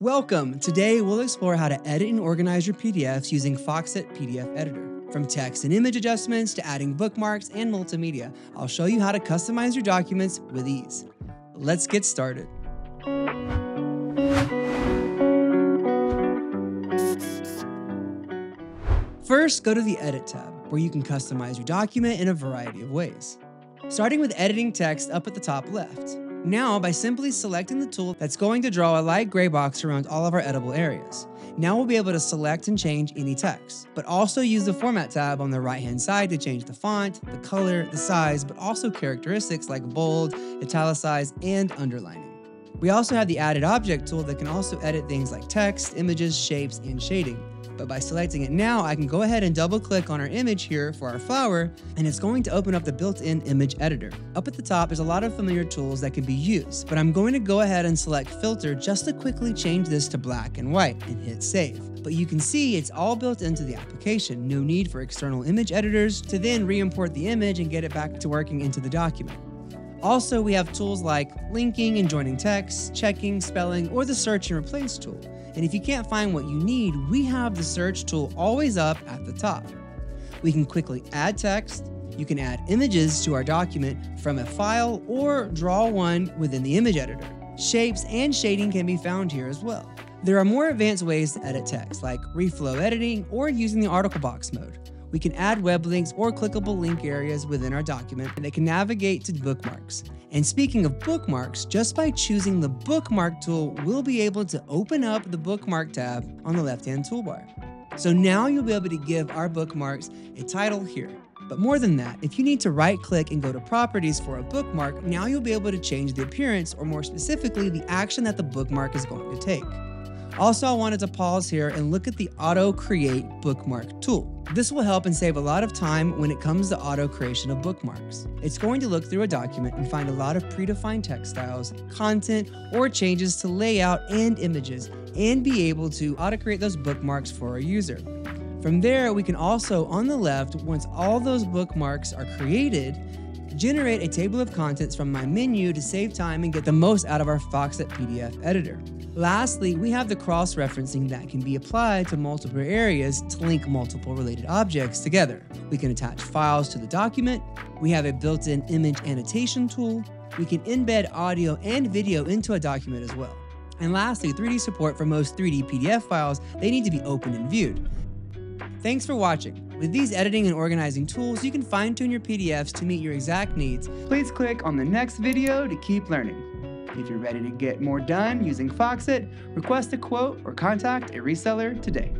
Welcome! Today we'll explore how to edit and organize your PDFs using Foxit PDF Editor. From text and image adjustments to adding bookmarks and multimedia, I'll show you how to customize your documents with ease. Let's get started. First, go to the Edit tab, where you can customize your document in a variety of ways. Starting with editing text up at the top left. Now, by simply selecting the tool that's going to draw a light gray box around all of our editable areas. Now we'll be able to select and change any text, but also use the Format tab on the right-hand side to change the font, the color, the size, but also characteristics like bold, italicize, and underlining. We also have the Edit Object tool that can also edit things like text, images, shapes, and shading but by selecting it now, I can go ahead and double click on our image here for our flower, and it's going to open up the built-in image editor. Up at the top, there's a lot of familiar tools that can be used, but I'm going to go ahead and select filter just to quickly change this to black and white and hit save. But you can see it's all built into the application, no need for external image editors to then re-import the image and get it back to working into the document. Also, we have tools like linking and joining text, checking, spelling, or the search and replace tool. And if you can't find what you need, we have the search tool always up at the top. We can quickly add text, you can add images to our document from a file or draw one within the image editor. Shapes and shading can be found here as well. There are more advanced ways to edit text, like reflow editing or using the article box mode. We can add web links or clickable link areas within our document that can navigate to bookmarks. And speaking of bookmarks, just by choosing the bookmark tool, we'll be able to open up the bookmark tab on the left-hand toolbar. So now you'll be able to give our bookmarks a title here. But more than that, if you need to right click and go to properties for a bookmark, now you'll be able to change the appearance or more specifically, the action that the bookmark is going to take. Also, I wanted to pause here and look at the auto create bookmark tool. This will help and save a lot of time when it comes to auto creation of bookmarks. It's going to look through a document and find a lot of predefined text styles, content, or changes to layout and images, and be able to auto create those bookmarks for our user. From there, we can also, on the left, once all those bookmarks are created, generate a table of contents from my menu to save time and get the most out of our Foxit PDF editor. Lastly, we have the cross-referencing that can be applied to multiple areas to link multiple related objects together. We can attach files to the document, we have a built-in image annotation tool, we can embed audio and video into a document as well. And lastly, 3D support for most 3D PDF files, they need to be opened and viewed. Thanks for watching. With these editing and organizing tools, you can fine-tune your PDFs to meet your exact needs. Please click on the next video to keep learning. If you're ready to get more done using Foxit, request a quote or contact a reseller today.